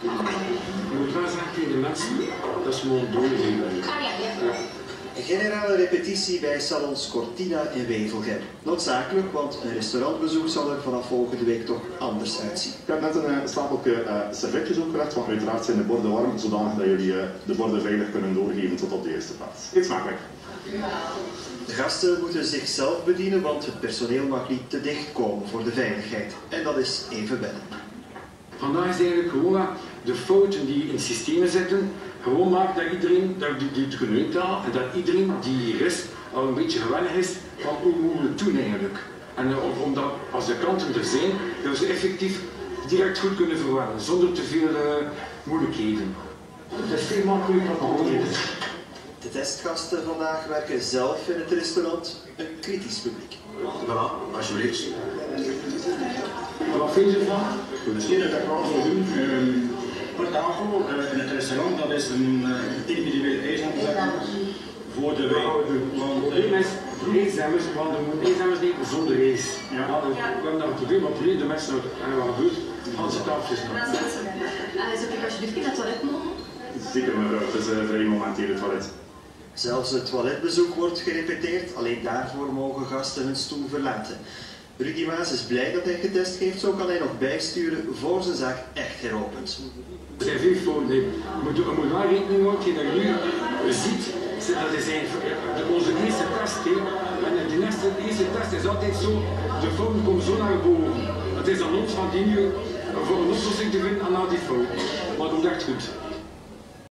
Wel zeggen tegen de mensen dat ze mogen doorgeven. Een generale repetitie bij salons Cortina in Wevelgem. Noodzakelijk, want een restaurantbezoek zal er vanaf volgende week toch anders uitzien. Ik heb net een uh, stapeltje uh, servetjes opgelegd, want uiteraard zijn de borden warm, zodanig dat jullie uh, de borden veilig kunnen doorgeven tot op de eerste plaats. Eet smakelijk. De gasten moeten zichzelf bedienen, want het personeel mag niet te dicht komen voor de veiligheid. En dat is even wennen. Vandaag is eigenlijk gewoon de fouten die in systemen zitten, gewoon maakt dat iedereen dat die, die het kunnen taal en dat iedereen die hier is al een beetje gewend is van hoe moeten we het doen eigenlijk. En uh, omdat als de klanten er zijn, dat ze effectief direct goed kunnen verwerken zonder te veel uh, moeilijkheden. Dat is veel makkelijker dan De testgasten vandaag werken zelf in het restaurant, een kritisch publiek. Voilà, alsjeblieft. Wat vind je ervan? Hetgeen dat ik wel zou doen, tafel uh, in het restaurant, dat is een individuele ijslandzakken voor de wijn. Want is, er moeten eetzammers niet zonder ijs. Ja. We hebben daar een probleem, want de mensen hebben wat gebeurd, gaan ze tafeltjes nog. Zou ik alsjeblieft in het toilet mogen? Zeker mevrouw, het is vrij momenteel het toilet. Zelfs het toiletbezoek wordt gerepeteerd, alleen daarvoor mogen gasten hun stoel verlaten. Rudy Maas is blij dat hij getest heeft, zo kan hij nog bijsturen voor zijn zaak echt heropent. Er zijn veel voordelen. Je moet, wel rekening houden dat je nu ziet, dat onze eerste test. He. En de eerste, test is altijd zo, de vorm komt zo naar boven. Het is aan ons van die nu voor een oplossing te vinden aan die fouten. Maar dat echt goed.